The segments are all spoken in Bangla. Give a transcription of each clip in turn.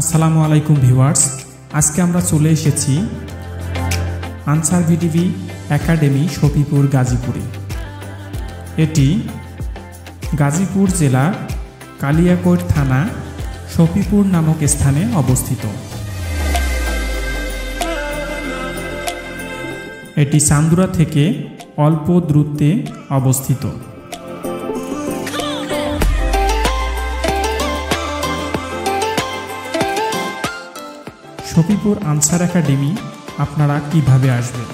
আসসালামু আলাইকুম ভিউয়ার্স। আজকে আমরা চলে এসেছি আনসার ভিডিভি একাডেমি শফিপুর গাজীপুরে। এটি গাজীপুর জেলা কালিয়াকোট থানা শফিপুর নামক স্থানে অবস্থিত। এটি চান্দুরা থেকে অল্প দূরত্বে অবস্থিত। শফিপুর আনসার একাডেমি আপনারা কীভাবে আসবেন?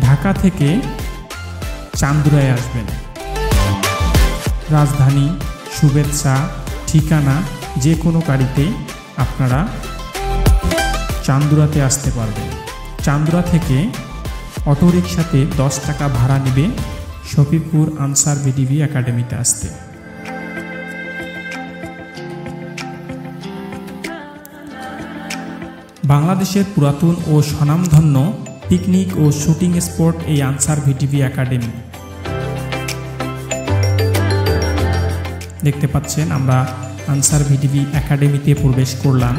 ঢাকা থেকে চান্দুরায় আসবেন। রাজধানী, শুভেচ্ছা, ঠিকানা যে কোনো গাড়িতে আপনারা চান্দুরাতে আসতে পারবেন। চান্দুরা থেকে অটোরিকশাতে দশ টাকা ভাড়া নেবে শফিপুর আনসার ভিডিভি একাডেমিতে আসতে। বাংলাদেশের পুরাতন ও স্বনামধন্য পিকনিক ও শুটিং স্পট এই আনসার ভিটিভি একাডেমি। দেখতে পাচ্ছেন, আমরা আনসার ভিটিভি একাডেমিতে প্রবেশ করলাম।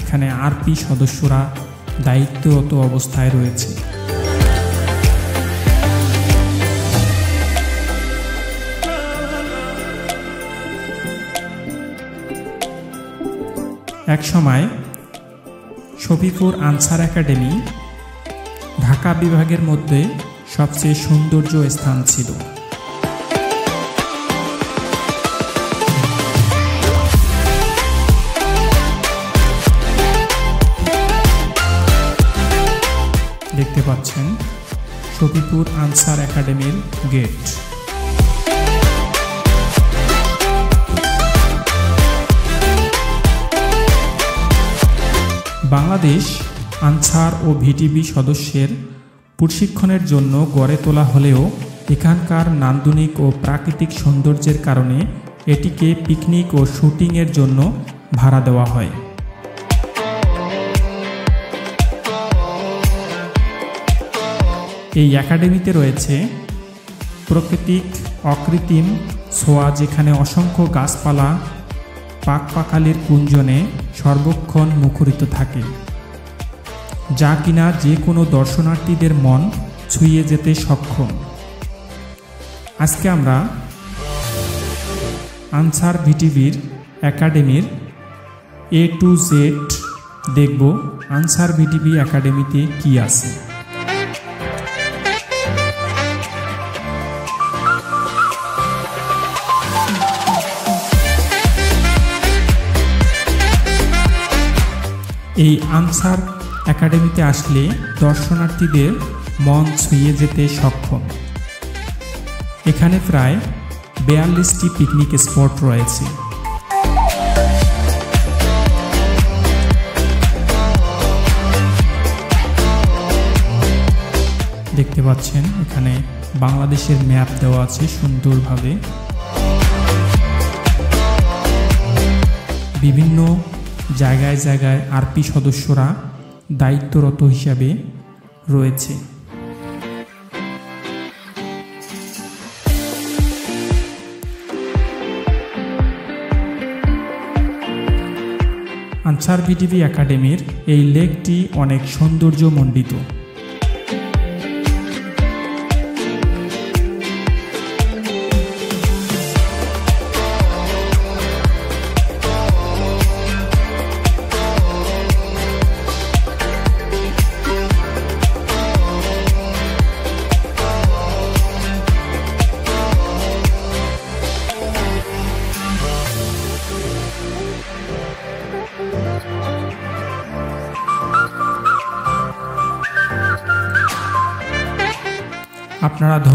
এখানে আরপি সদস্যরা দায়িত্বরত অবস্থায় রয়েছে। এক সময় শফিপুর আনসার একাডেমি, ঢাকা বিভাগের মধ্যে সবচেয়ে সৌন্দর্য স্থান ছিল। দেখতে পাচ্ছেন শফিপুর আনসার একাডেমির গেট। বাংলাদেশ আনসার ও ভিটিবি সদস্যের প্রশিক্ষণের জন্য গড়ে তোলা হলেও এখানকার নান্দনিক ও প্রাকৃতিক সৌন্দর্যের কারণে এটিকে পিকনিক ও শুটিংয়ের জন্য ভাড়া দেওয়া হয়। এই একাডেমিতে রয়েছে প্রাকৃতিক অকৃত্রিম ছোঁয়া যেখানে অসংখ্য গাছপালা পাকপাকালির কুঞ্জনে সর্বক্ষণ মুখরিত থাকে। যা কিনা যে কোনো দর্শনার্থীদের মন ছুঁয়ে যেতে সক্ষম। আজকে আমরা আনসার ভিটিভির একাডেমির এ টু জেড দেখব আনসার ভিটিভি একাডেমিতে কি আছে। এই আনসার একাডেমিতে আসলে দর্শনার্থীদের মন ছুঁয়ে যেতে সক্ষম। এখানে প্রায় বেয়াল্লিশটি পিকনিক স্পট রয়েছে। দেখতে পাচ্ছেন, এখানে বাংলাদেশের ম্যাপ দেওয়া আছে সুন্দরভাবে। বিভিন্ন জায়গায় জায়গায় আরপি সদস্যরা দায়িত্বরত হিসাবে রয়েছে। আনসার ভিটিভি একাডেমির এই লেকটি অনেক সৌন্দর্যমণ্ডিত।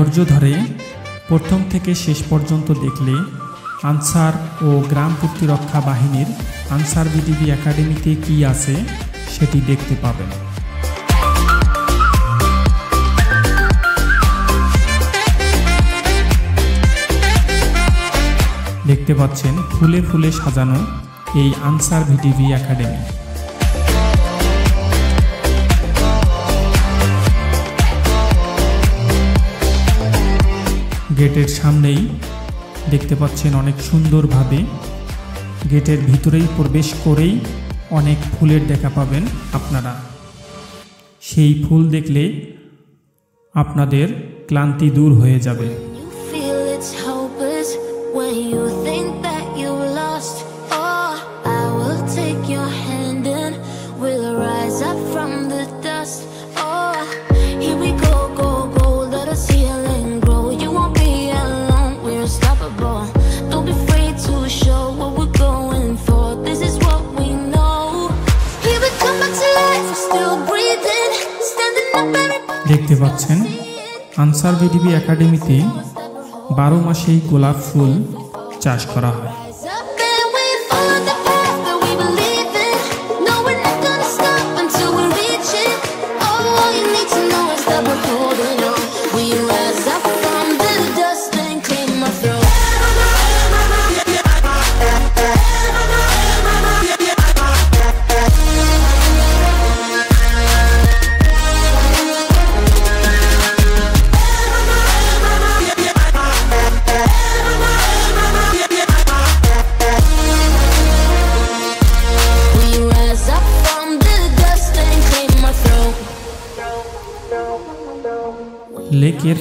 ধৈর্য ধরে প্রথম থেকে শেষ পর্যন্ত দেখলে আনসার ও গ্রাম প্রতিরক্ষা বাহিনীর আনসার বিডিবি একাডেমিতে কি আছে সেটি দেখতে পাবেন। দেখতে পাচ্ছেন ফুলে ফুলে সাজানো এই আনসার ভিডিভি একাডেমি। গেটের সামনেই দেখতে পাচ্ছেন অনেক সুন্দরভাবে গেটের ভিতরেই প্রবেশ করেই অনেক ফুলের দেখা পাবেন আপনারা। সেই ফুল দেখলে আপনাদের ক্লান্তি দূর হয়ে যাবে। আনসার বিডিবি একাডেমিতে বারো মাসেই গোলাপ ফুল চাষ করা হয়।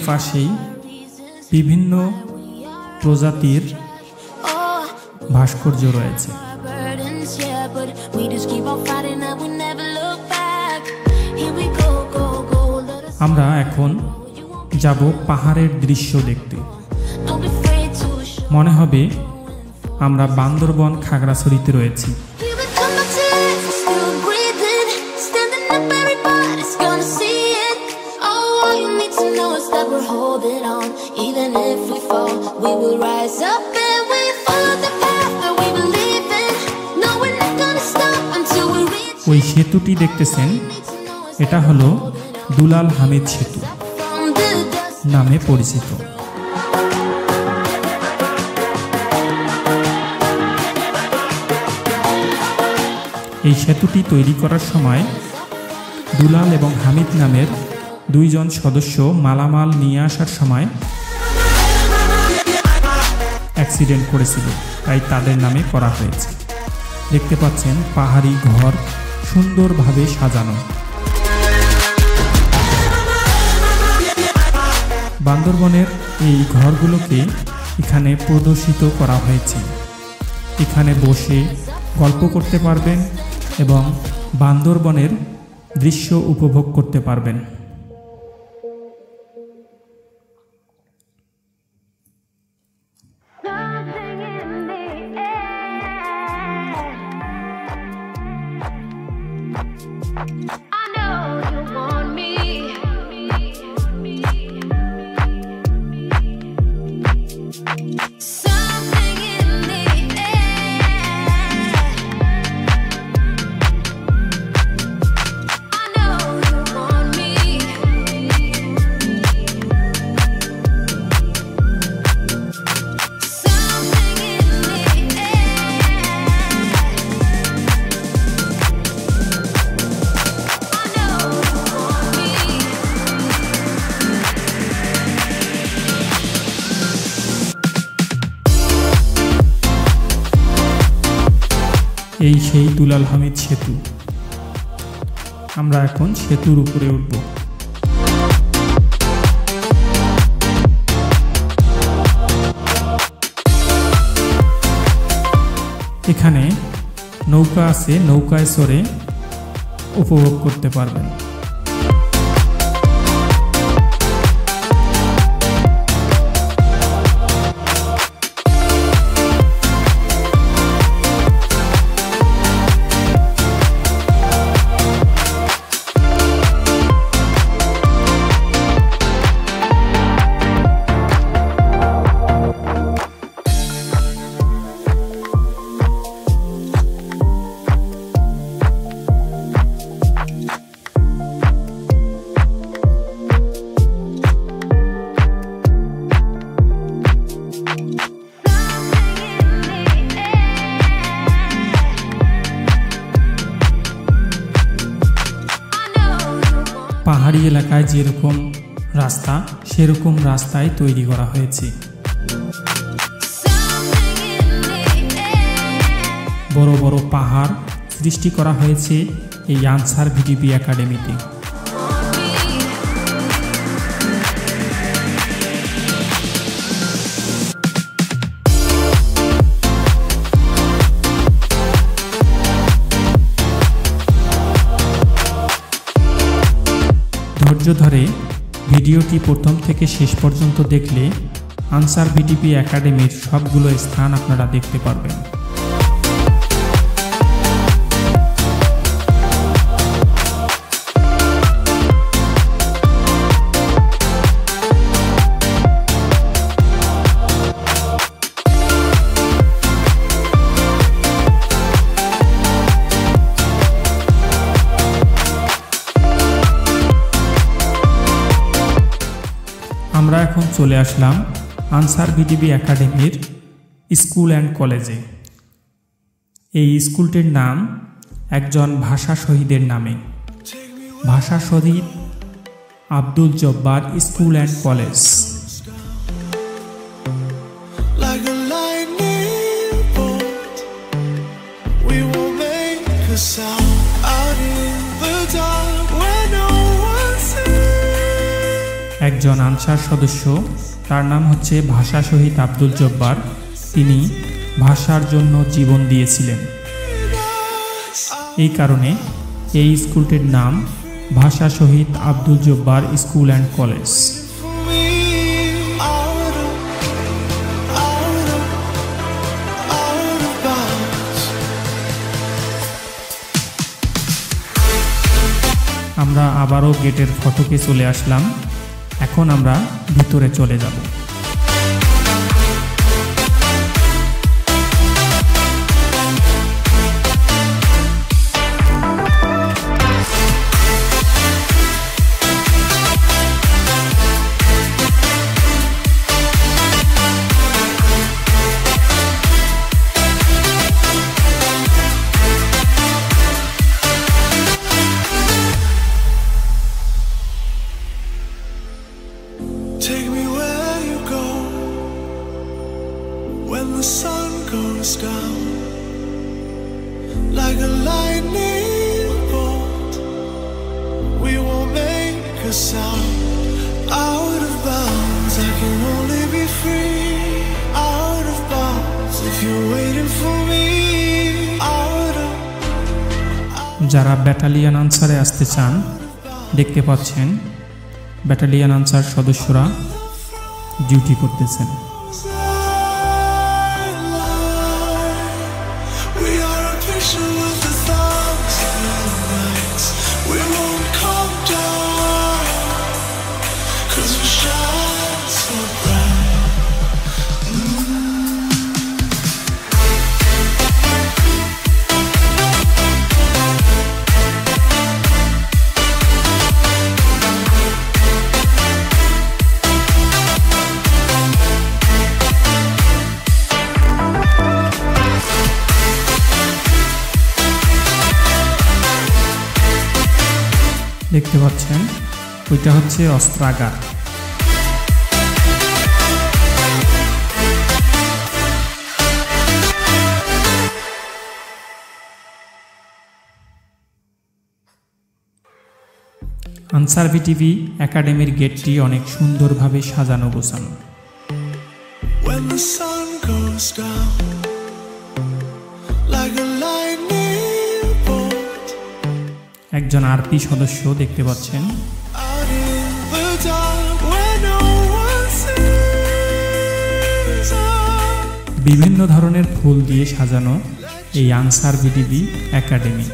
Go, বিভিন্ন প্রজাতির ভাস্কর্য রয়েছে আমরা এখন যাব পাহাড়ের দৃশ্য দেখতে. মনে হবে আমরা বান্দরবন খাগড়াছড়িতে রয়েছি সেতুটি দেখতেছেন, এটা হলো দুলাল হামিদ সেতু. নামে পরিচিত এই সেতুটি তৈরি করার সময় দুলাল এবং হামিদ নামের দুইজন সদস্য মালামাল নিয়ে আসার সময় অ্যাক্সিডেন্ট করেছিল, তাই তাদের নামে করা হয়েছে দেখতে পাচ্ছেন পাহাড়ি ঘর সুন্দরভাবে সাজানো। বান্দরবনের এই ঘরগুলোকে এখানে প্রদর্শিত করা হয়েছে। এখানে বসে গল্প করতে পারবেন এবং বান্দরবনের দৃশ্য উপভোগ করতে পারবেন। Know you want সেই হামিদ সেতু। আমরা এখন সেতুর উপরে উঠব। এখানে নৌকা আছে, নৌকায় সরে উপভোগ করতে পারবেন। সেরকম রাস্তায় তৈরি করা হয়েছে। বড় বড় পাহাড় সৃষ্টি করা হয়েছে এই আনসার ভিডিপি একাডেমিতে। ধরে ভিডিওটি প্রথম থেকে শেষ পর্যন্ত দেখলে আনসার ভিটিপি একাডেমির সবগুলো স্থান আপনারা দেখতে পারবেন। চলে আসলাম আনসার ভিডিবি একাডেমির স্কুল অ্যান্ড কলেজে। এই স্কুলটির নাম একজন ভাষা শহীদের নামে। ভাষা শহীদ Abdul Jabbar school and college. একজন আনসার সদস্য। তার নাম হচ্ছে ভাষা শহীদ আব্দুল জব্বার। তিনি ভাষার জন্য জীবন দিয়েছিলেন। এই কারণে এই স্কুলটির নাম ভাষা শহীদ Abdul Jabbar school and college. আমরা আবারও গেটের ফটকে চলে আসলাম। এখন আমরা ভিতরে চলে যাব। ব্যাটালিয়ান আনসারে আসতে চান দেখতে পাচ্ছেন ব্যাটালিয়ান আনসার সদস্যরা ডিউটি করতেছেন। ওইটা হচ্ছে অস্ত্রাগার। আনসার ভিটিভি একাডেমির গেটটি অনেক সুন্দরভাবে সাজানো গোছানো। একজন আরপি সদস্য দেখতে পাচ্ছেন। বিভিন্ন ধরনের ফুল দিয়ে সাজানো এই আনসার বিডিবি একাডেমি।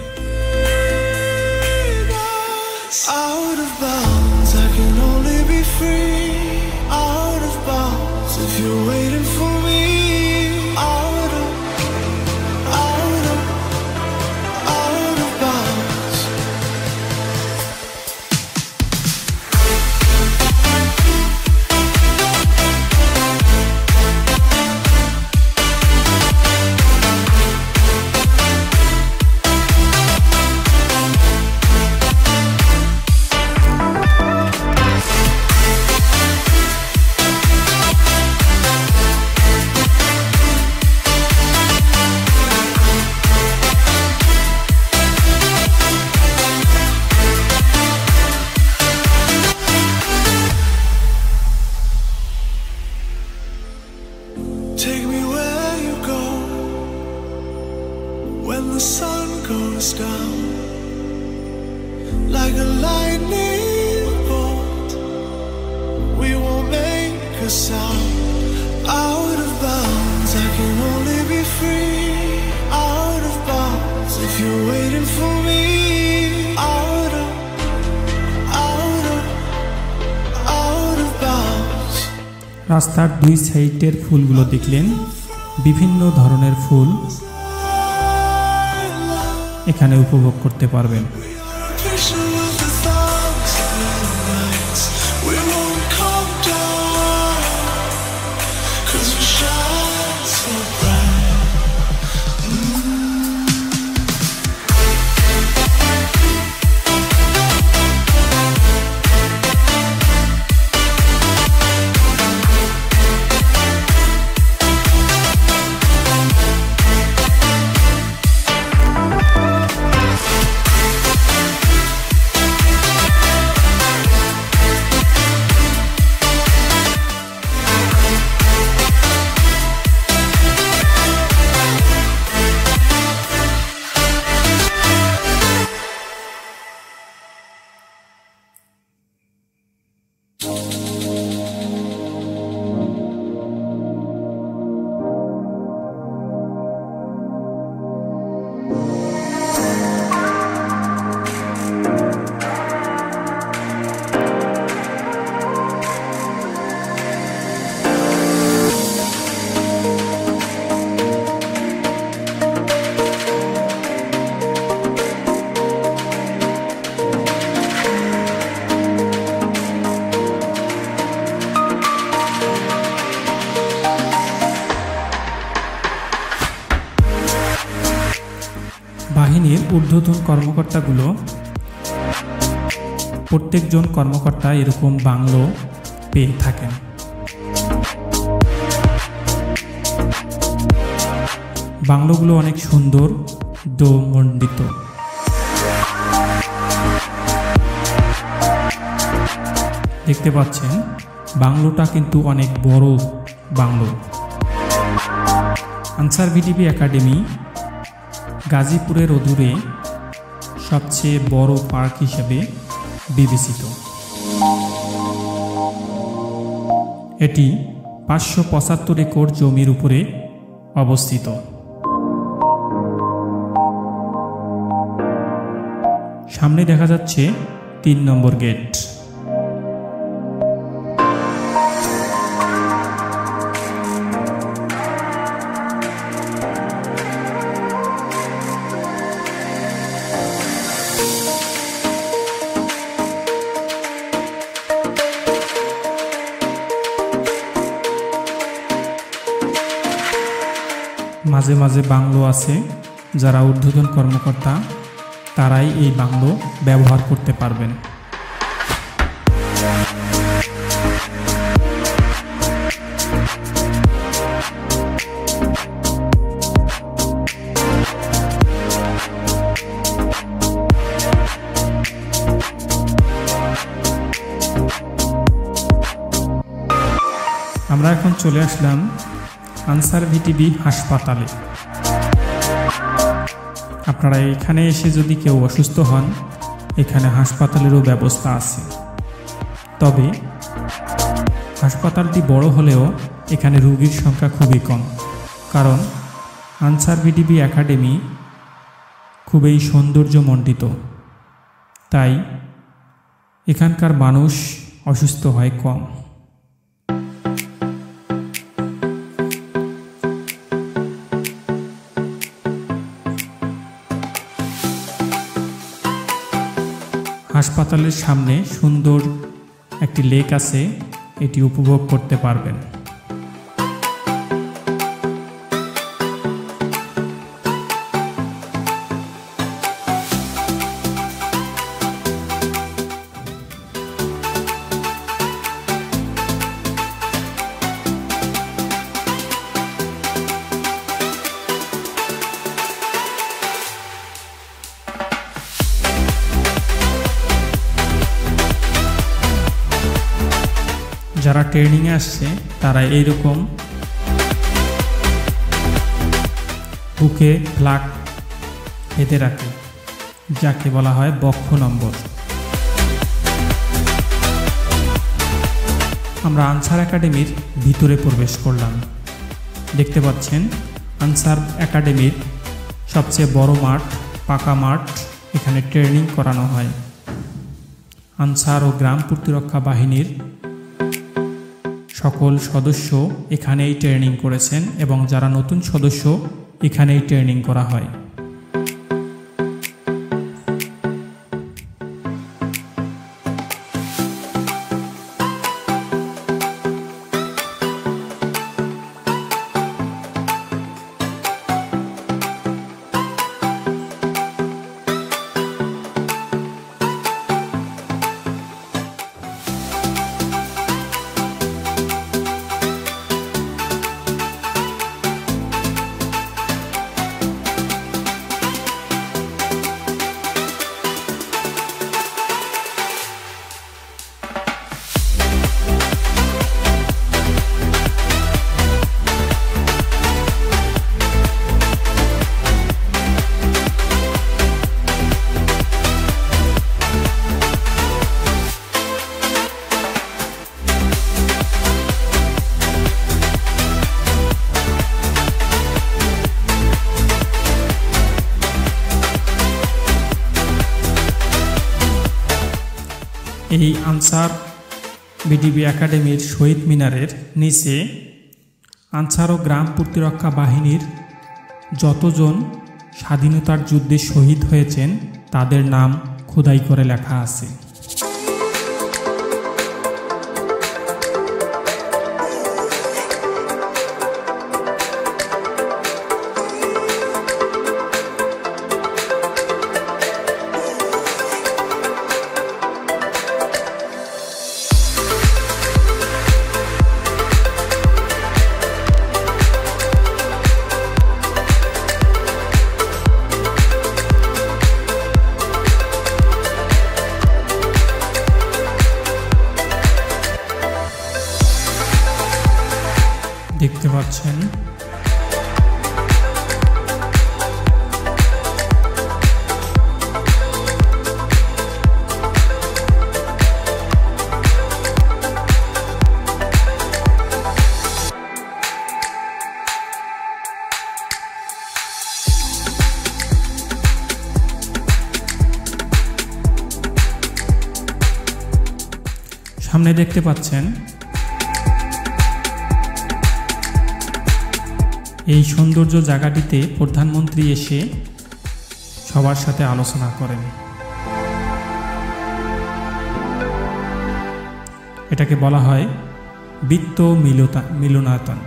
দুই সাইডের ফুলগুলো দেখলেন। বিভিন্ন ধরনের ফুল এখানে উপভোগ করতে পারবেন। ঊর্ধ্বতন কর্মকর্তাগুলো, প্রত্যেকজন কর্মকর্তা এরকম বাংলো পেয়ে থাকেন। বাংলোগুলো অনেক সুন্দর, দোমণ্ডিত। দেখতে পাচ্ছেন, বাংলোটা কিন্তু অনেক বড় বাংলো। আনসার ভিডিপি একাডেমি, গাজীপুরের অদূরে সবচেয়ে বড় পার্ক হিসেবে বিবেচিত। এটি পাঁচশো পঁচাত্তর একর জমির উপরে অবস্থিত। সামনে দেখা যাচ্ছে তিন নম্বর গেট। মাঝে মাঝে বাংলো আছে যারা ঊর্ধ্বতন কর্মকর্তা তারাই এই বাংলো ব্যবহার করতে পারবেন। চলে আসলাম আনসার ভিটিভি হাসপাতালে। আপনারা এখানে এসে যদি কেউ অসুস্থ হন, এখানে হাসপাতালেরও ব্যবস্থা আছে। তবে হাসপাতালটি বড় হলেও এখানে রোগীর সংখ্যা খুবই কম। কারণ আনসার ভিটিভি একাডেমি খুবই সৌন্দর্যমণ্ডিত। তাই এখানকার মানুষ অসুস্থ হয় কম। হাসপাতালের সামনে সুন্দর একটি লেক আছে এটি উপভোগ করতে পারবেন। আসছে, তারা এইরকম বুকে ফ্লাক বেঁধে রাখে, যাকে বলা হয় বক্ষ নম্বর। আমরা আনসার একাডেমির ভিতরে প্রবেশ করলাম। দেখতে পাচ্ছেন, আনসার একাডেমির সবচেয়ে বড় মাঠ, পাকা মাঠ, এখানে ট্রেনিং করানো হয়। আনসার ও গ্রাম প্রতিরক্ষা বাহিনীর সকল সদস্য এখানেই ট্রেনিং করেছেন এবং যারা নতুন সদস্য এখানেই ট্রেনিং করা হয়। বিডিবি একাডেমির শহীদ মিনারের নিচে আনসার ও গ্রাম প্রতিরক্ষা বাহিনীর যতজন স্বাধীনতার যুদ্ধে শহীদ হয়েছেন, তাদের নাম খোদাই করে লেখা আছে। সামনে দেখতে পাচ্ছেন। এই সৌন্দর্য জায়গাটিতে প্রধানমন্ত্রী এসে সবার সাথে আলোচনা করেন। এটাকে বলা হয় বৃত্ত মিলতা, মিলনায়তন।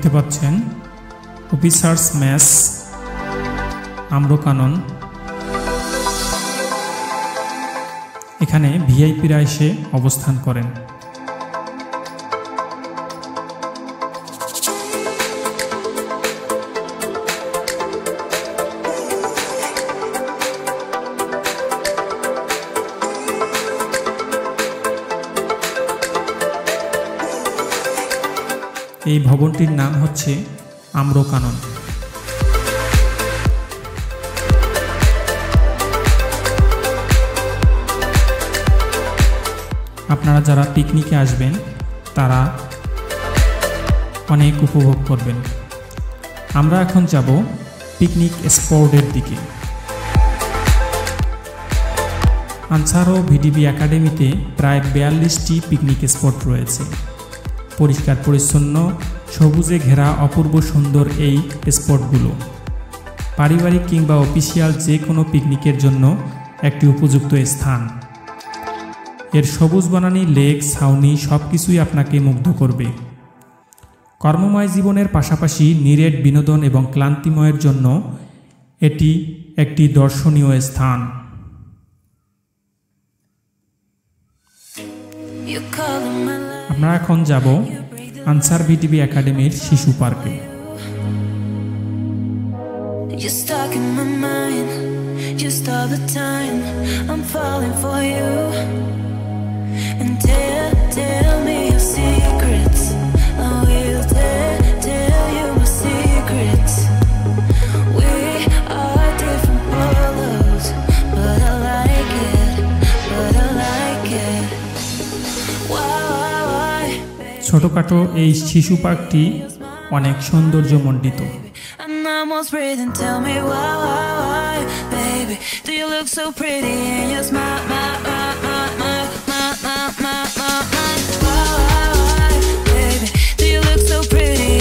দেখতে পাচ্ছেন অফিসার্স ম্যাস আম্রকানন। এখানে ভিআইপিরা এসে অবস্থান করেন। এই ভবনটির নাম হচ্ছে আম্রকানন। আপনারা যারা পিকনিকে আসবেন, তারা অনেক উপভোগ করবেন। আমরা এখন যাব পিকনিক স্পটের দিকে। আনসার ও ভিডিবি একাডেমিতে প্রায় বিয়াল্লিশটি পিকনিক স্পট রয়েছে। পরিষ্কার, পরিচ্ছন্ন, সবুজে ঘেরা অপূর্ব সুন্দর এই স্পটগুলো। পারিবারিক কিংবা অফিসিয়াল যে কোনো পিকনিকের জন্য একটি উপযুক্ত স্থান। এর সবুজ বানানি, লেক, ছাউনি সব কিছুই আপনাকে মুগ্ধ করবে। কর্মময় জীবনের পাশাপাশি নিরেট বিনোদন এবং ক্লান্তিময়ের জন্য এটি একটি দর্শনীয় স্থান। You calling my. আমরা এখন যাব আনসার ভিটিভি একাডেমির শিশু পার্কে। And tell, tell me your secret.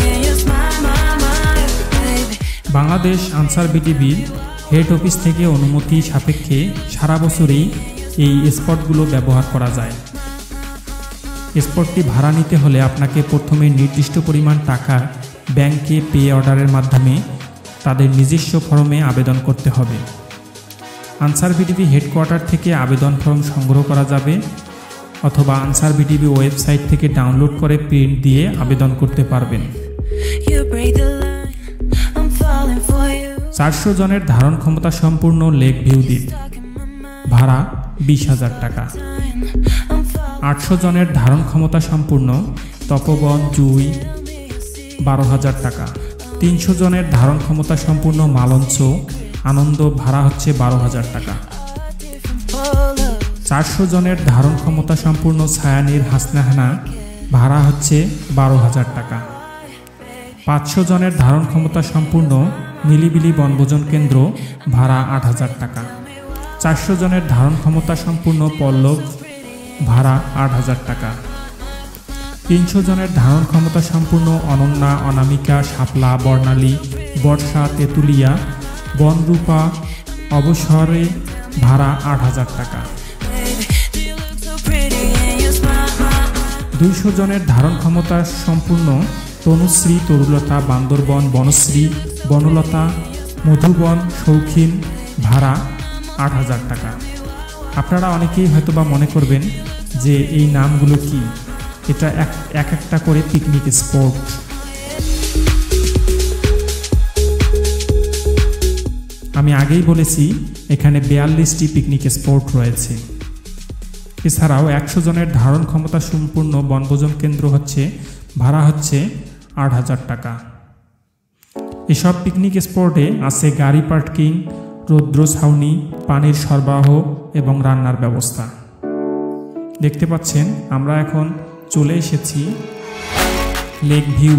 In your smile, my, my, baby? Bangladesh Ansar বিটিভির head office থেকে অনুমতি সাপেক্ষে সারা বছরই এই স্পটগুলো ব্যবহার করা যায় স্পটটি ভাড়া নিতে হলে আপনাকে প্রথমে নির্দিষ্ট পরিমাণ টাকা ব্যাংকে পে অর্ডারের মাধ্যমে তাদের নিজস্ব ফর্মে আবেদন করতে হবে আনসার বিটিভি হেডকোয়ার্টার থেকে আবেদন ফর্ম সংগ্রহ করা যাবে অথবা আনসার বিটিভি ওয়েবসাইট থেকে ডাউনলোড করে প্রিন্ট দিয়ে আবেদন করতে পারবেন. চারশো জনের ধারণ ক্ষমতা সম্পূর্ণ লেক ভিউ দ্বীপ. ভাড়া বিশ হাজার টাকা. আটশো জনের ধারণ ক্ষমতা সম্পূর্ণ, তপবন, জুই বারো হাজার টাকা। তিনশো জনের ধারণ ক্ষমতা সম্পূর্ণ মালঞ্চ, আনন্দ ভাড়া হচ্ছে বারো হাজার টাকা। চারশো জনের ধারণ ক্ষমতা সম্পূর্ণ ছায়ানির হাসনাহানা ভাড়া হচ্ছে বারো হাজার টাকা। পাঁচশো জনের ধারণ ক্ষমতা সম্পূর্ণ নিলিবিলি বনভোজন কেন্দ্র, ভাড়া আট হাজার টাকা। চারশো জনের ধারণ ক্ষমতা সম্পূর্ণ পল্লব ভাড়া আট হাজার টাকা তিনশো জনের ধারণ ক্ষমতা সম্পূর্ণ অনন্যা, অনামিকা, শাপলা, বর্ণালী, বর্ষা, তেঁতুলিয়া, বনরূপা, অবসরে ভাড়া আট হাজার টাকা? দুইশো জনের ধারণ ক্ষমতা সম্পূর্ণ তনুশ্রী, তরুলতা, বান্দরবন, বনশ্রী, বনলতা, মধুবন, শৌখিন, ভাড়া আট হাজার টাকা আপনারা অনেকেই হয়তোবা মনে করবেন যে এই নামগুলো কি? এটা এক এক একটা করে পিকনিক স্পট আমি আগেই বলেছি, এখানে বিয়াল্লিশটি পিকনিক স্পট রয়েছে। এছাড়াও একশো জনের ধারণ ক্ষমতা সম্পূর্ণ বনভোজন কেন্দ্র হচ্ছে, ভাড়া হচ্ছে আট হাজার টাকা। এসব পিকনিক স্পটে আছে গাড়ি পার্কিং রৌদ্র ছাউনি পানির সরবরাহ এবং রান্নার ব্যবস্থা। দেখতে পাচ্ছেন, আমরা এখন চলে এসেছি লেক ভিউ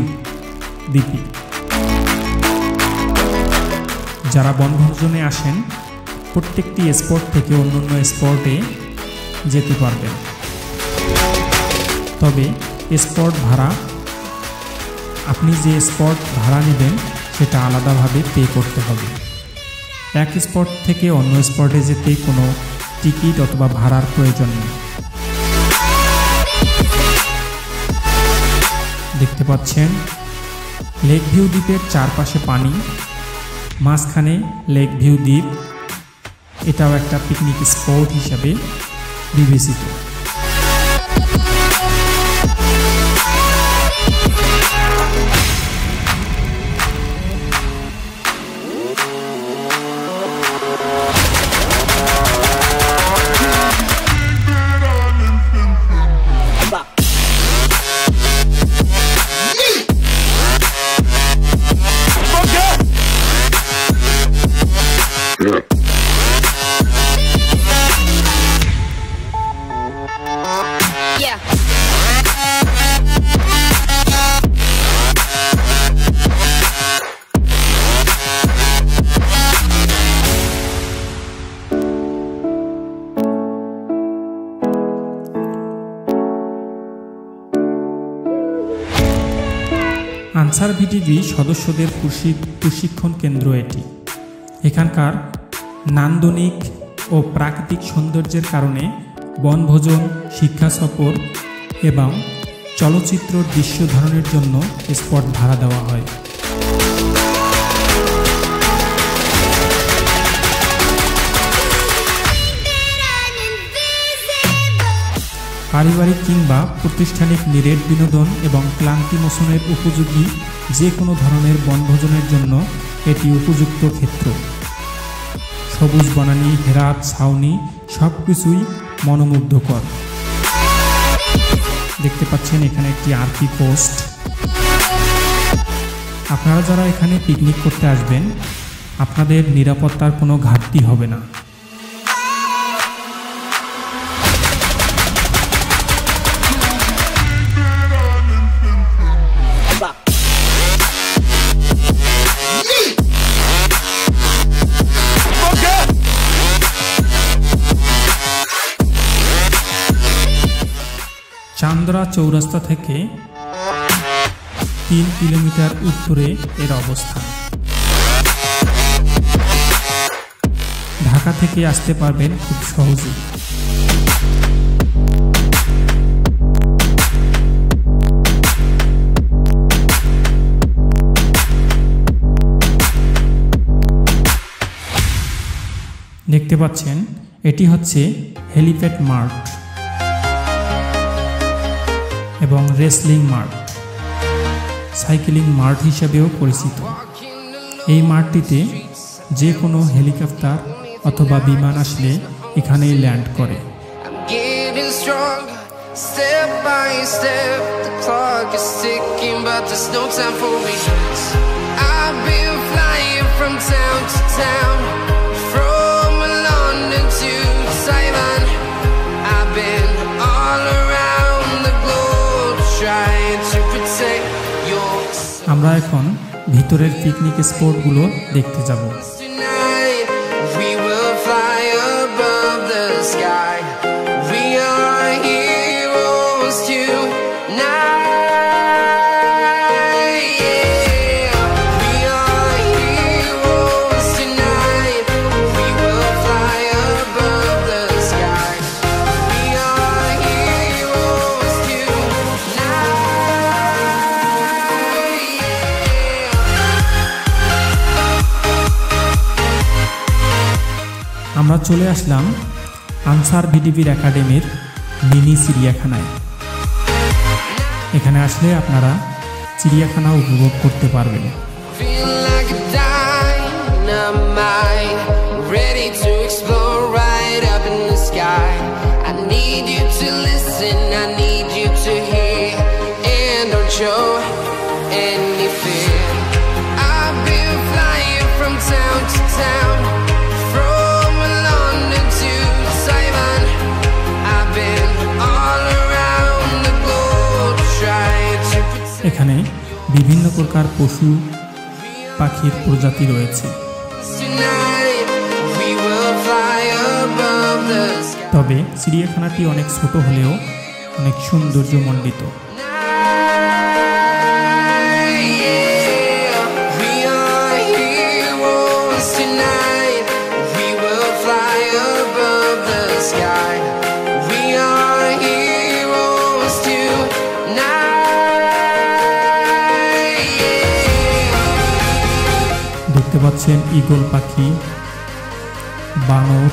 দ্বীপে। যারা বনভোজনে আসেন, প্রত্যেকটি স্পট থেকে অন্য অন্য স্পটে যেতে পারবেন। তবে স্পট ভাড়া, আপনি যে স্পট ভাড়া নেবেন, সেটা আলাদাভাবে পে করতে হবে। এক স্পট থেকে অন্য স্পটে যেতে কোনো টিকিট অথবা ভাড়ার প্রয়োজন নেই। দেখতে পাচ্ছেন, লেক ভিউ দ্বীপের চারপাশে পানি, মাঝখানে লেক ভিউ দ্বীপ। এটাও একটা পিকনিক স্পট হিসাবে বিবেচিত। ভিটিভি সদস্যদের প্রশিক্ষণ কেন্দ্র এটি। এখানকার নান্দনিক ও প্রাকৃতিক সৌন্দর্যের কারণে বনভোজন, শিক্ষা সফর এবং চলচ্চিত্র দৃশ্য ধারণের জন্য স্পট ভাড়া দেওয়া হয়। পারিবারিক কিংবা প্রাতিষ্ঠানিক নিরেট বিনোদন এবং ক্লান্তি মোচনের উপযোগী যে কোনো ধরনের বনভোজনের জন্য এটি উপযুক্ত ক্ষেত্র। সবুজ বনানি, হেরাত, ছাউনি সব কিছুই মনোমুগ্ধকর। দেখতে পাচ্ছেন এখানে একটি আরপি পোস্ট। আপনারা যারা এখানে পিকনিক করতে আসবেন, আপনাদের নিরাপত্তার কোনো ঘাটতি হবে না। চান্দ্রা চৌরাস্তা থেকে তিন কিলোমিটার উত্তরে এর অবস্থান। ঢাকা থেকে আসতে পারবেন খুব সহজেই। দেখতে পাচ্ছেন, এটি হচ্ছে হেলিপ্যাড মার্ট। এবং রেসলিং মাঠ, সাইকেলিং মাঠ হিসাবেও পরিচিত। এই মাঠটিতে যে কোনো হেলিকপ্টার অথবা বিমান আসলে এখানেই ল্যান্ড করে। I've been flying from town to town. আমরা এখন ভিতরের পিকনিক স্পটগুলো দেখতে যাব। চলে আসলাম আনসার ভিডিপির একাডেমির মিনি চিড়িয়াখানায় এখানে আসলে আপনারা চিড়িয়াখানা উপভোগ করতে পারবেন Joe. বিভিন্ন প্রকার পশু পাখির প্রজাতি রয়েছে. তবে চিড়িয়াখানাটি অনেক ছোট হলেও অনেক সৌন্দর্যমণ্ডিত পাচ্ছেন ঈগল পাখি বানর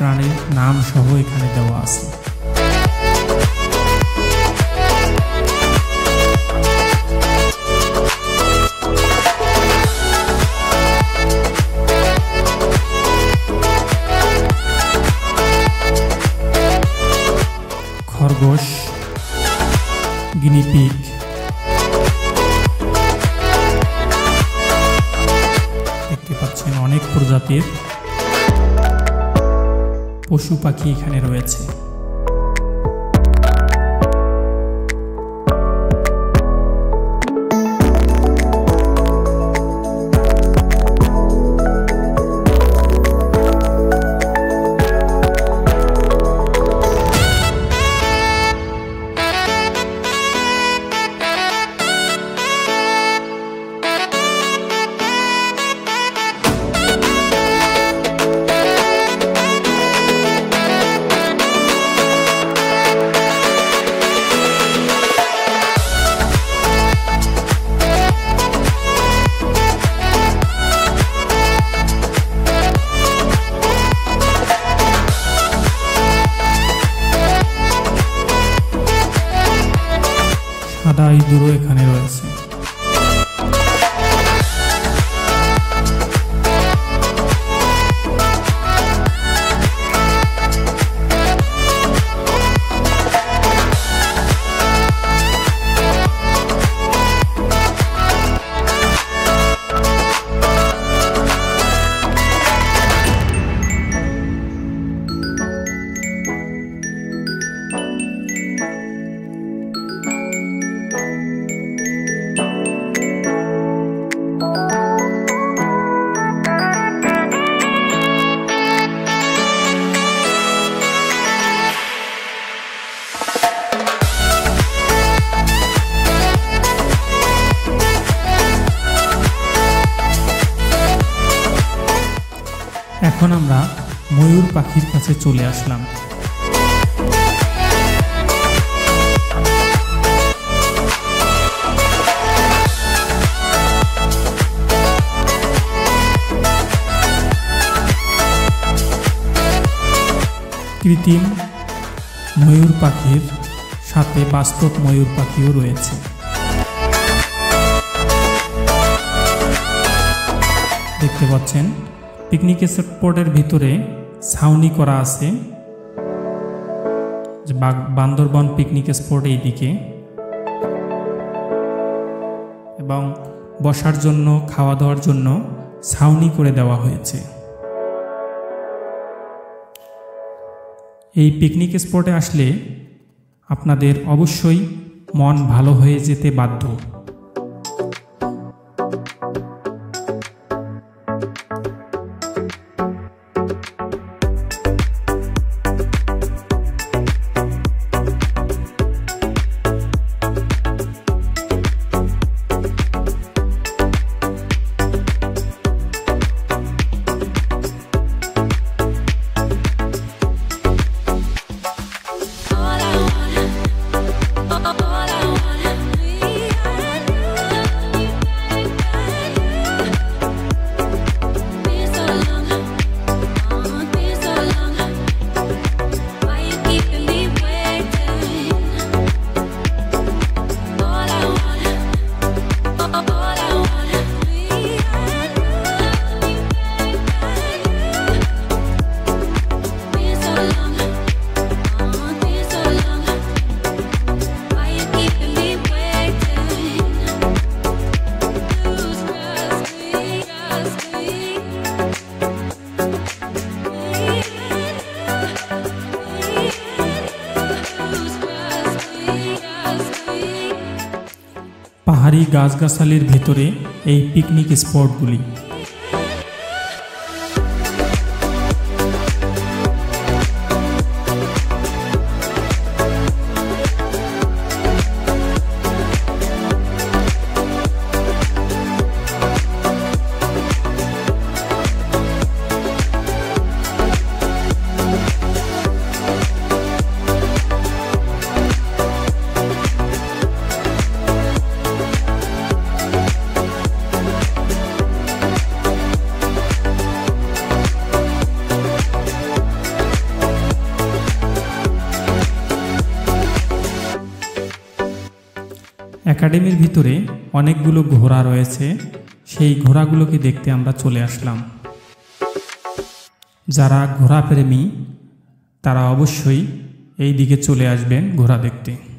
প্রাণীর নাম সহ এখানে দেওয়া আছে। খরগোশ গিনিপিগ দেখতে পাচ্ছেন অনেক প্রজাতির পশু পাখি এখানে রয়েছে। সাদা ইঁদুরও এখানে রয়েছে এখন বাস্তব ময়ূর পাখিও রয়েছে। দেখতে পাচ্ছেন, পিকনিক স্পটের ভিতরে ছাউনি করা আছে। বান্দরবন পিকনিক স্পট এইদিকে। এবং বসার জন্য, খাওয়া দাওয়ার জন্য ছাউনি করে দেওয়া হয়েছে। এই পিকনিক স্পটে আসলে আপনাদের অবশ্যই মন ভালো হয়ে যেতে বাধ্য। গাছগাছালির ভেতরে এই পিকনিক স্পটগুলি অনেকগুলো ঘোড়া রয়েছে। সেই ঘোড়াগুলোকে দেখতে আমরা চলে আসলাম। যারা ঘোড়া প্রেমী তারা অবশ্যই এই দিকে চলে আসবেন ঘোড়া দেখতে।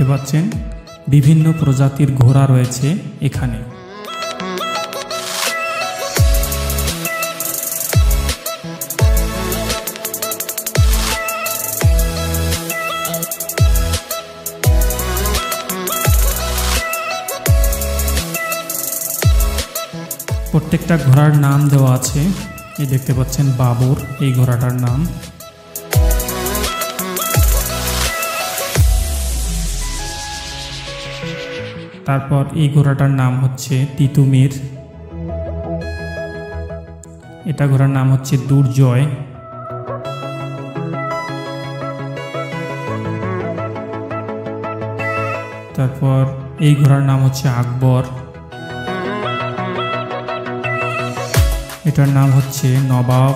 দেখতে পাচ্ছেন, বিভিন্ন প্রজাতির ঘোড়া রয়েছে এখানে। প্রত্যেকটা ঘোড়ার নাম দেওয়া আছে। এই দেখতে পাচ্ছেন বাবর, এই ঘোড়াটার নাম। তারপর এই ঘোড়াটার নাম হচ্ছে তিতুমির। এটা ঘোড়ার নাম হচ্ছে দুর্জয়। তারপর এই ঘোড়ার নাম হচ্ছে আকবর। এটার নাম হচ্ছে নবাব।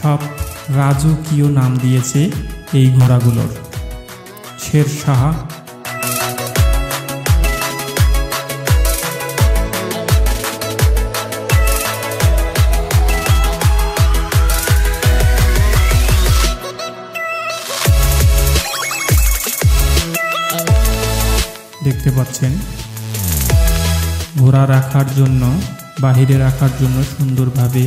সব রাজকীয় নাম দিয়েছে এই ঘোড়াগুলোর। শের শাহ পাচ্ছেন। ঘোড়া রাখার জন্য বাহিরে রাখার জন্য সুন্দরভাবে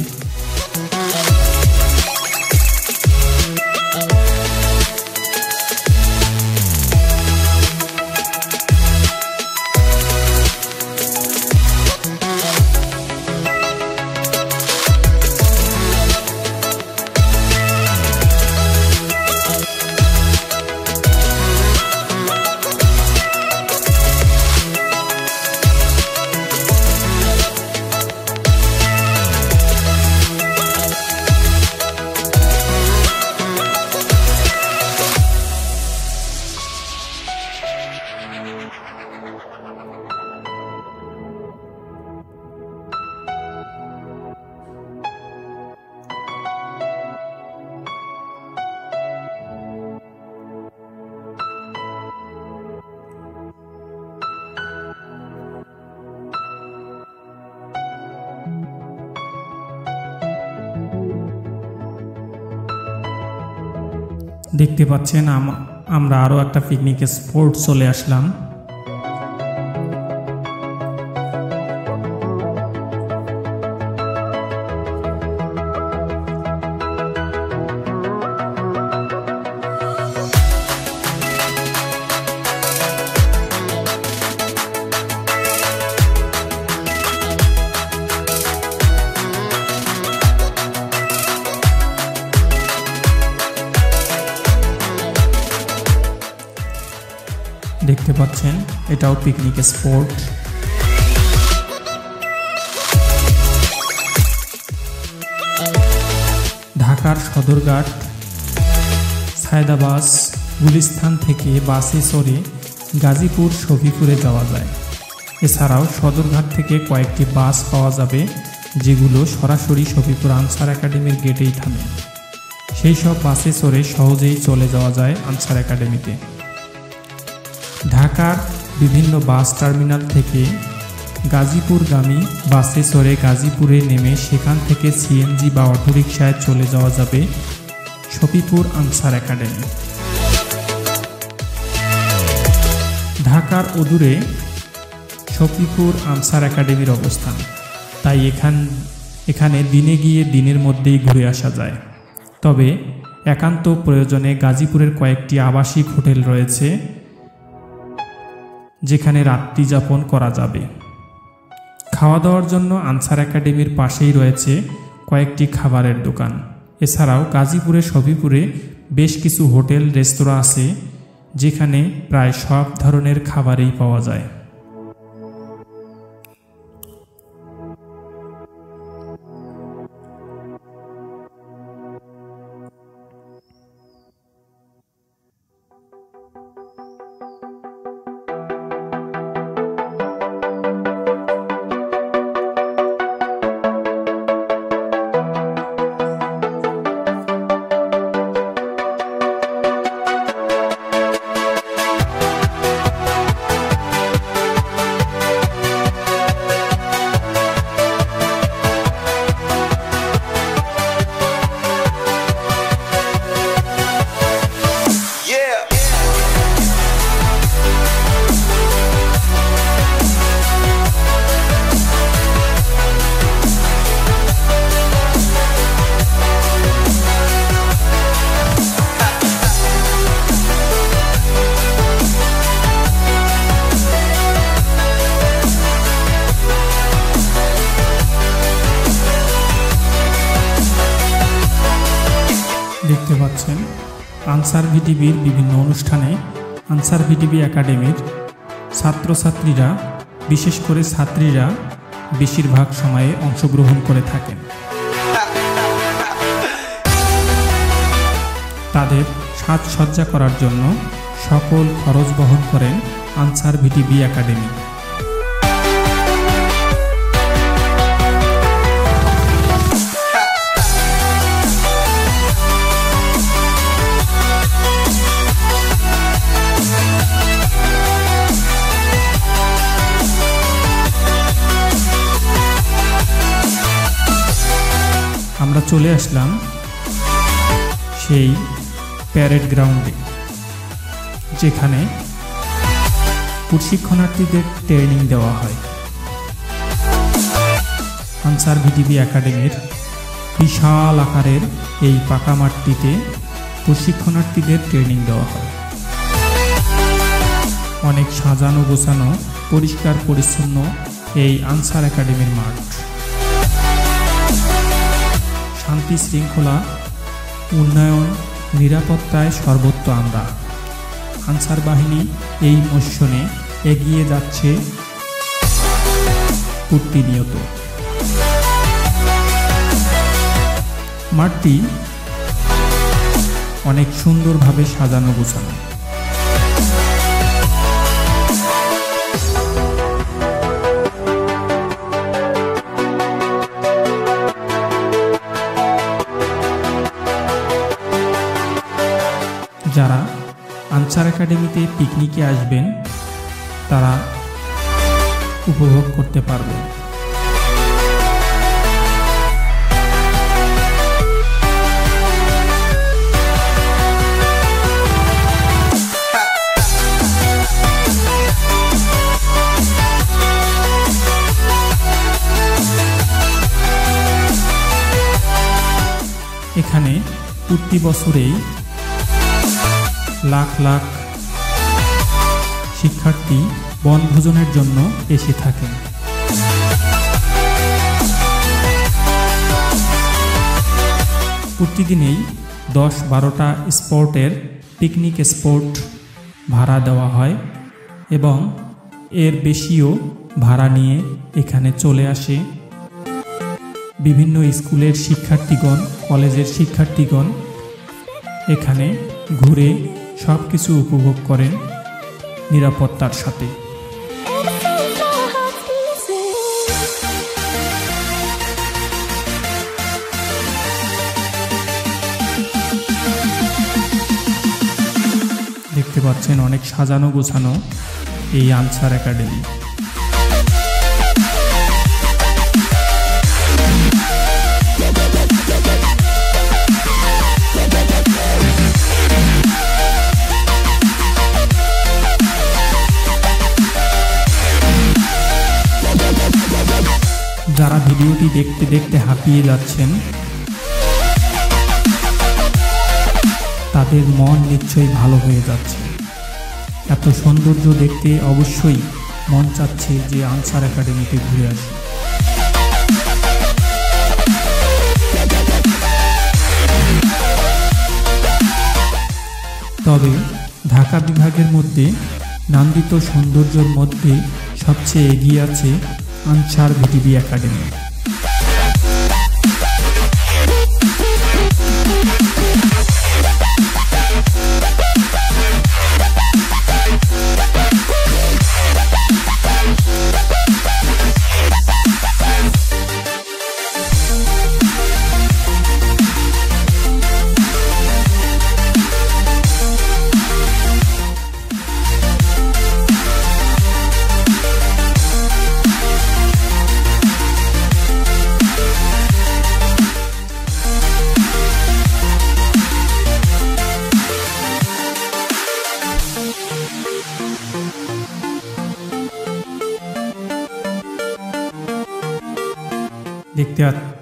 দেখতে পাচ্ছেন আম- আমরা আরও একটা পিকনিক স্পট চলে আসলাম। Picnic spot. ঢাকার সদরঘাট, সায়দাবাস গুলিস্তান থেকে বাসে চড়ে গাজীপুর শফিপুরে যাওয়া যায়। এছাড়াও সদরঘাট থেকে কয়েকটি বাস পাওয়া যাবে, যেগুলো সরাসরি শফিপুর আনসার একাডেমির গেটেই থামে। সেই সব বাসে চড়ে সহজেই চলে যাওয়া যায় আনসার একাডেমিতে। ঢাকার বিভিন্ন বাস টার্মিনাল থেকে গাজীপুরগামী বাসে চড়ে গাজীপুরে নেমে সেখান থেকে সিএনজি বা অটোরিকশায় চলে যাওয়া যাবে শফিপুর আনসার একাডেমি। ঢাকার অদূরে শফিপুর আনসার একাডেমির অবস্থান। তাই এখান, এখানে দিনে গিয়ে দিনের মধ্যেই ঘুরে আসা যায়। তবে একান্ত প্রয়োজনে গাজীপুরের কয়েকটি আবাসিক হোটেল রয়েছে। যেখানে রাত্রি যাপন করা যাবে। খাওয়া দাওয়ার জন্য আনসার একাডেমির পাশেই রয়েছে কয়েকটি খাবারের দোকান। এছাড়াও গাজীপুরে সবিপুরে বেশ কিছু হোটেল, রেস্তোরাঁ আছে, যেখানে প্রায় সব ধরনের খাবারই পাওয়া যায়। ভিটিভির বিভিন্ন অনুষ্ঠানে আনসার ভিটিভি একাডেমির ছাত্রছাত্রীরা, বিশেষ করে ছাত্রীরা, বেশিরভাগ সময়ে অংশগ্রহণ করে থাকেন। তাদের সাজসজ্জা করার জন্য সকল খরচ বহন করেন আনসার ভিটিভি একাডেমি। আমরা চলে আসলাম সেই প্যারেড গ্রাউন্ডে যেখানে প্রশিক্ষণার্থীদের ট্রেনিং দেওয়া হয়। আনসার ভিটিভি একাডেমির বিশাল আকারের এই পাকা মাঠটিতে প্রশিক্ষণার্থীদের ট্রেনিং দেওয়া হয়। অনেক সাজানো গোছানো পরিষ্কার পরিচ্ছন্ন এই আনসার একাডেমির মাঠ। শান্তি শৃঙ্খলা, উন্নয়ন, নিরাপত্তায় সর্বত্র আমরা। আনসার বাহিনী এই মোশনে এগিয়ে যাচ্ছে প্রতিনিয়ত। মাঠটি অনেক সুন্দরভাবে সাজানো গোছানো। আনসার একাডেমিতে পিকনিকে আসবেন তারা উপভোগ করতে পারবেন। এখানে প্রতি বছরেই লাখ লাখ শিক্ষার্থী বনভোজনের জন্য এসে থাকেন। প্রতিদিনেই দশ বারোটা স্পোর্টের পিকনিক স্পট ভাড়া দেওয়া হয় এবং এর বেশিও ভাড়া নিয়ে এখানে চলে আসে। বিভিন্ন স্কুলের শিক্ষার্থীগণ, কলেজের শিক্ষার্থীগণ এখানে ঘুরে সব কিছু উপভোগ করেন নিরাপত্তার সাথে। দেখতে পাচ্ছেন অনেক সাজানো গোছানো এই আনসার একাডেমি। যারা ভিডিওটি দেখতে দেখতে হাঁপিয়ে যাচ্ছেন, তাদের মন নিশ্চয়ই ভালো হয়ে যাচ্ছে। এত সৌন্দর্য দেখতে অবশ্যই মন চাচ্ছে যে আনসার একাডেমিতে ঘুরে আসি। তবে ঢাকা বিভাগের মধ্যে নান্দিত সৌন্দর্যের মধ্যে সবচেয়ে এগিয়ে আছে আনসার ভিটিভি একাডেমি।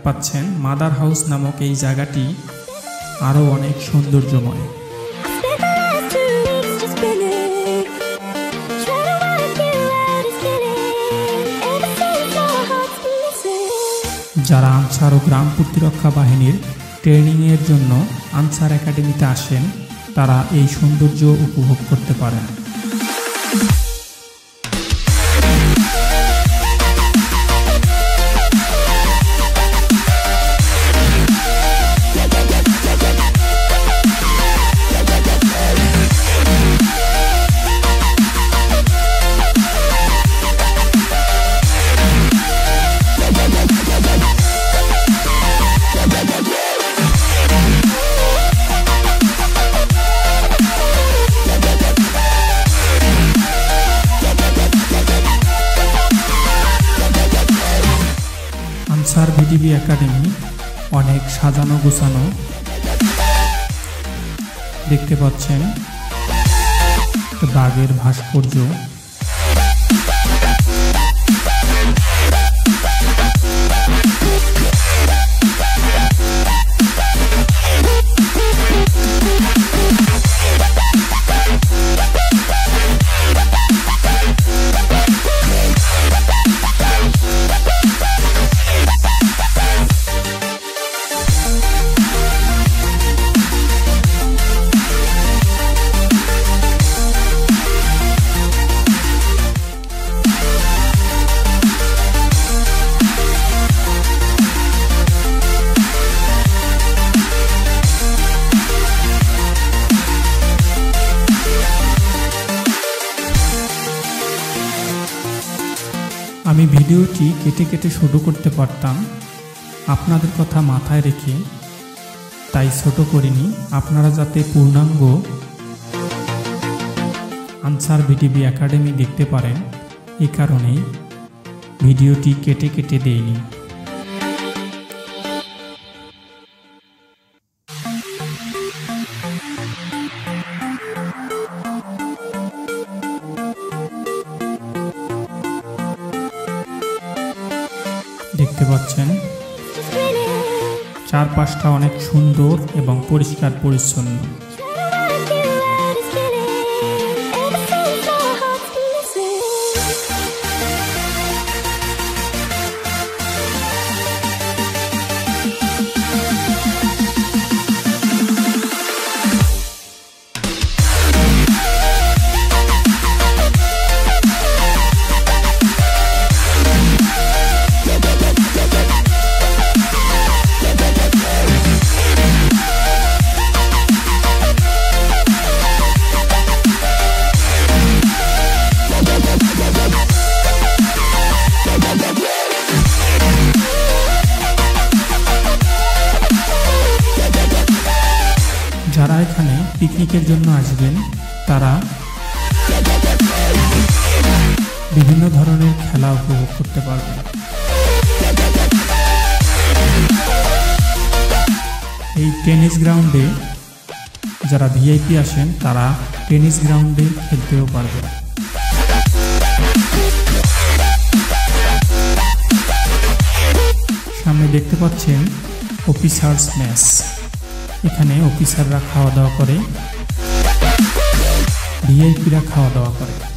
পাচ্ছেন মাদার হাউস নামক এই জায়গাটি আরও অনেক সৌন্দর্যময়। যারা আনসার ও গ্রাম প্রতিরক্ষা বাহিনীর ট্রেনিংয়ের জন্য আনসার একাডেমিতে আসেন, তারা এই সৌন্দর্য উপভোগ করতে পারেন। ভিডিওটি কেটে কেটে শুরু করতে পারতাম। আপনাদের কথা মাথায় রেখে তাই ছোট করিনি। আপনারা যাতে পূর্ণাঙ্গ আনসার ভিটিভি একাডেমি দেখতে পারেন, এ কারণেই ভিডিওটি কেটে কেটে দেইনি। চারপাশটা অনেক সুন্দর এবং পরিষ্কার পরিচ্ছন্ন পিকনিকের জন্য আসবেন তারা বিভিন্ন ধরনের খেলা উপভোগ করতে পারবেন। এই টেনিস গ্রাউন্ডে যারা ভিআইপি আসেন, তারা টেনিস গ্রাউন্ডে খেলতেও পারবেন সামনে দেখতে পাচ্ছেন অফিসার্স ম্যাচ। এখানে অফিসাররা খাওয়া দাওয়া করে। ভিআইপিরা খাওয়া দাওয়া করে সব জায়গায়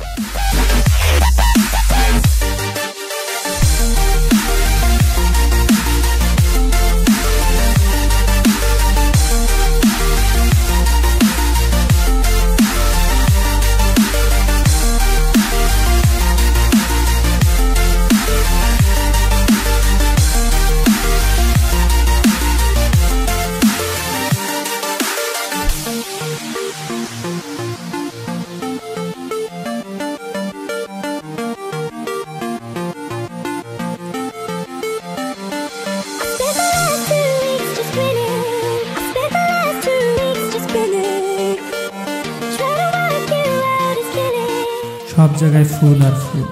ফুল আর ফুল।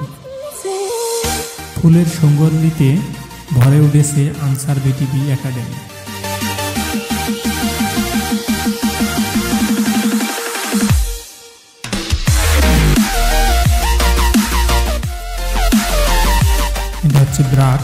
ফুলের নিতে ভরে উঠেছে আনসার বিটিভি একাডেমি। হচ্ছে ব্রাক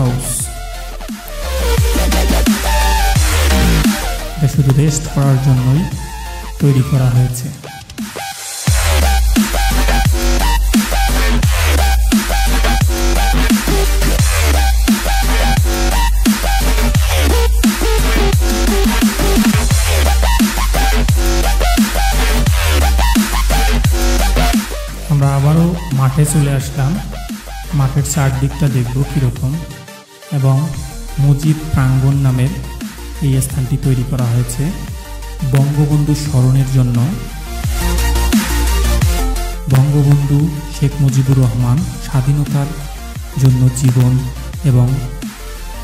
হাউস এটা শুধু রেস্ট করার জন্যই তৈরি করা হয়েছে। আমরা আবারও মাঠে চলে আসলাম। মাঠের চারদিকটা দেখব কীরকম। এবং মুজিব প্রাঙ্গণ নামের এই স্থানটি তৈরি করা হয়েছে বঙ্গবন্ধু স্মরণের জন্য। বঙ্গবন্ধু শেখ মুজিবুর রহমান স্বাধীনতার জন্য জীবন এবং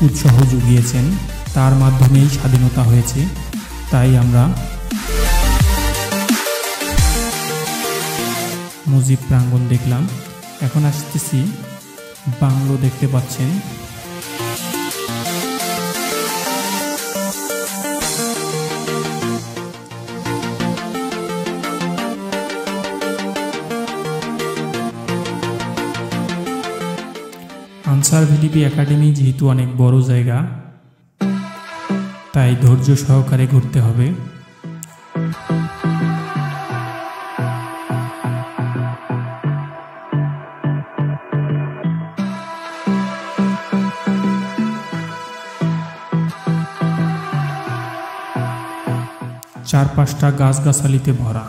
উৎসাহ জুগিয়েছেন তার মাধ্যমেই স্বাধীনতা হয়েছে, তাই আমরা মুজিব প্রাঙ্গণ দেখলাম। এখন আসতেছি বাংলো দেখতে পাচ্ছেন। আনসার ভিডিপি একাডেমি যেহেতু অনেক বড় জায়গা, তাই ধৈর্য সহকারে ঘুরতে হবে। চার চারপাশটা গাছগাছালিতে ভরা।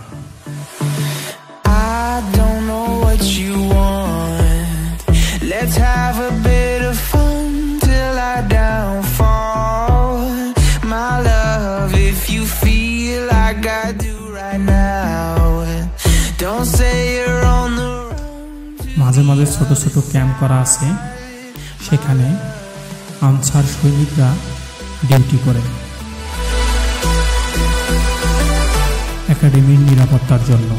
ছোট ছোট ক্যাম্প করা আছে। সেখানে আনসার সৈনিকরা ডিউটি করে। একাডেমির নিরাপত্তার জন্য।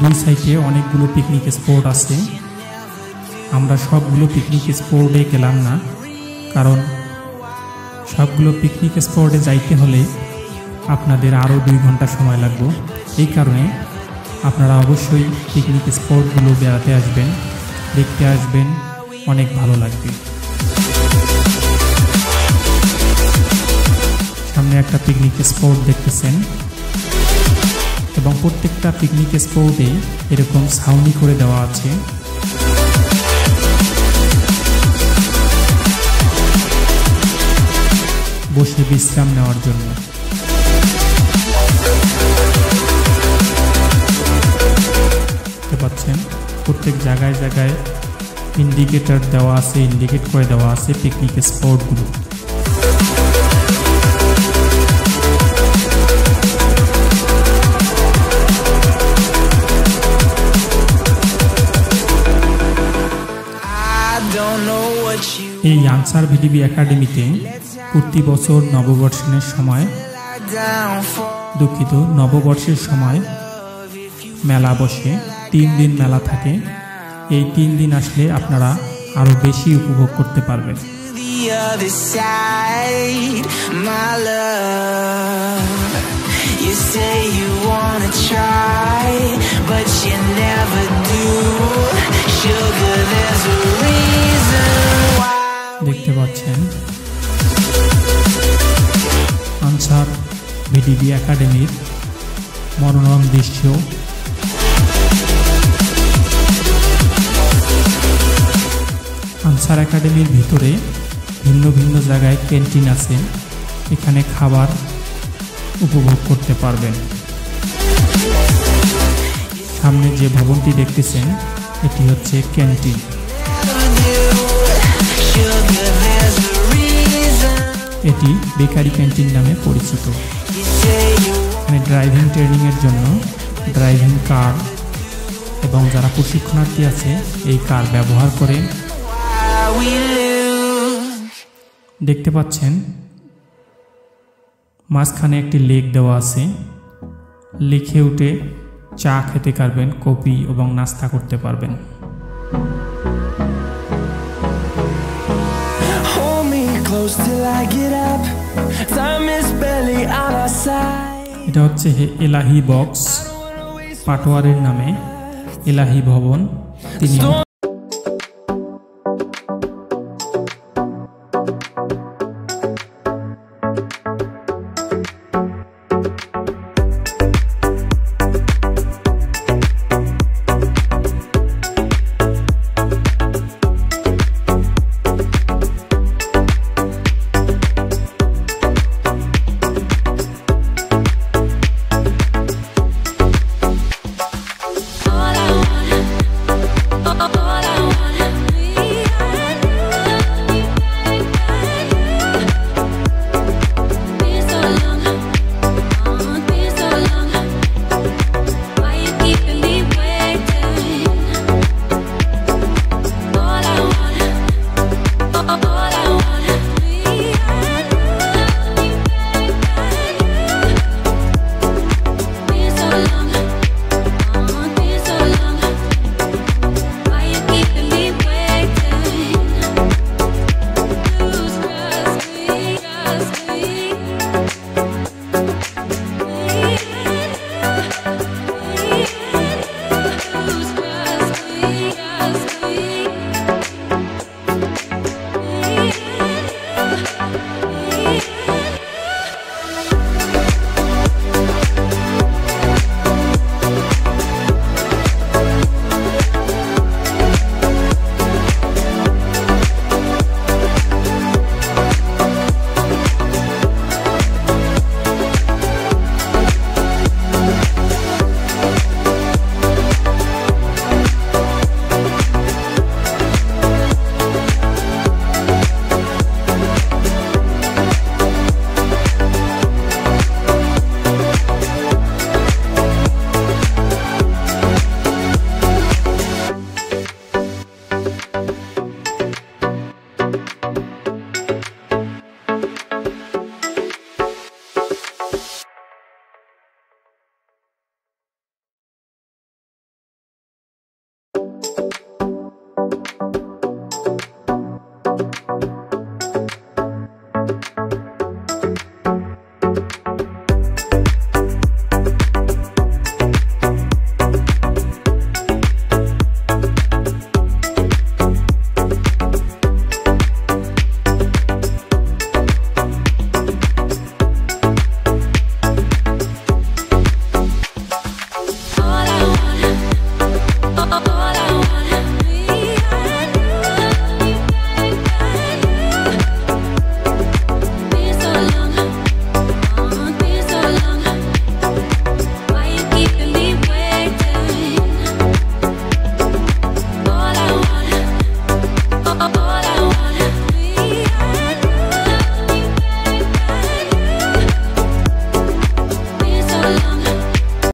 দুই সাইডে অনেকগুলো পিকনিক স্পট আছে। আমরা সবগুলো পিকনিক স্পটে গেলাম না, কারণ সবগুলো পিকনিক স্পটে যাইতে হলে আপনাদের আরও দুই ঘণ্টা সময় লাগবে। এই কারণে আপনারা অবশ্যই পিকনিক স্পটগুলো বেড়াতে আসবেন, দেখতে আসবেন, অনেক ভালো লাগবে। সামনে একটা পিকনিক স্পট দেখতেছেন। এবং প্রত্যেকটা পিকনিক স্পটে এরকম ছাউনি করে দেওয়া আছে। বসে বিশ্রাম নেওয়ার জন্য। দেখতে পাচ্ছেন, প্রত্যেক জায়গায় জায়গায় ইন্ডিকেটর দেওয়া আছে ইন্ডিকেট করে দেওয়া আছে পিকনিক স্পটগুলো এই আনসার ভিডিবি একাডেমিতে প্রতি বছর নববর্ষের সময় দুঃখিত নববর্ষের সময় মেলা বসে তিন দিন মেলা থাকে এই তিন দিন আসলে আপনারা আরও বেশি উপভোগ করতে পারবেন. Sugar, there's a reason why. দেখতে পাচ্ছেন। আনসার ভিডিবি একাডেমির মনোরম দৃশ্য আনসার একাডেমির ভিতরে ভিন্ন ভিন্ন জায়গায় ক্যান্টিন আছে। এখানে খাবার উপভোগ করতে পারবেন। সামনে যে ভবনটি দেখতেছেন, এটি হচ্ছে ক্যান্টিন। এটি বেকারি ক্যান্টিন নামে পরিচিত এখানে ড্রাইভিং ট্রেনিংয়ের জন্য ড্রাইভিং কার এবং যারা প্রশিক্ষণার্থী আছে, এই কার ব্যবহার করে. দেখতে পাচ্ছেন, মাঝখানে একটি লেক দেওয়া আছে লেখে উঠে চা খেতে পারবেন কপি এবং নাস্তা করতে পারবেন I get up, time is barely on our side. এটা হচ্ছে হে এলাহি বক্স পাটোয়ারের নামে এলাহি ভবন তিনি